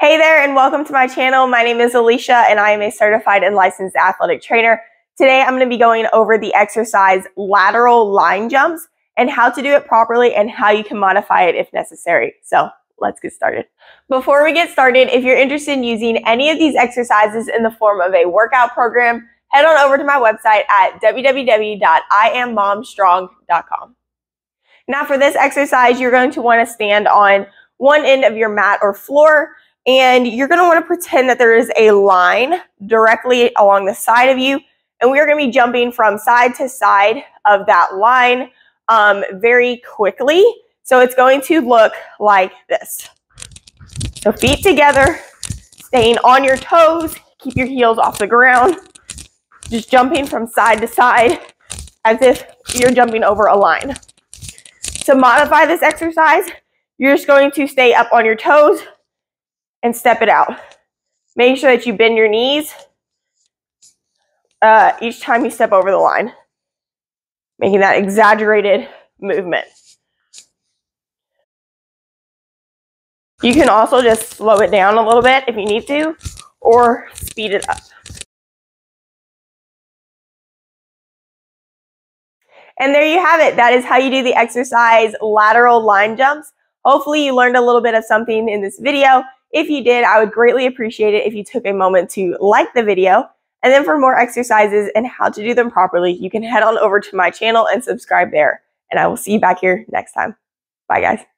Hey there and welcome to my channel. My name is Alysha and I am a certified and licensed athletic trainer. Today I'm going to be going over the exercise lateral line jumps and how to do it properly and how you can modify it if necessary. So let's get started. Before we get started, if you're interested in using any of these exercises in the form of a workout program, head on over to my website at www.iammomstrong.com. Now for this exercise, you're going to want to stand on one end of your mat or floor, and you're going to want to pretend that there is a line directly along the side of you, and we are going to be jumping from side to side of that line um, very quickly. So it's going to look like this. So feet together, staying on your toes, keep your heels off the ground, just jumping from side to side as if you're jumping over a line. To modify this exercise, you're just going to stay up on your toes and step it out. Make sure that you bend your knees uh, each time you step over the line, making that exaggerated movement. You can also just slow it down a little bit if you need to, or speed it up. And there you have it. That is how you do the exercise lateral line jumps. Hopefully you learned a little bit of something in this video. If you did, I would greatly appreciate it if you took a moment to like the video. And then for more exercises and how to do them properly, you can head on over to my channel and subscribe there. And I will see you back here next time. Bye guys.